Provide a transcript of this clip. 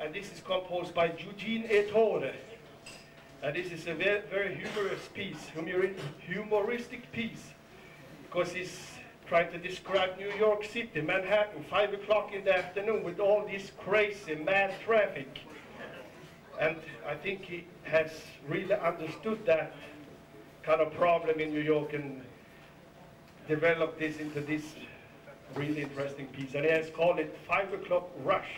and this is composed by Eugene Ettore, And this is a very, very humorous piece, humoristic piece, because he's trying to describe New York City, Manhattan, 5 o'clock in the afternoon with all this crazy, mad traffic. And I think he has really understood that kind of problem in New York and developed this into this really interesting piece. And he has called it 5 o'clock rush.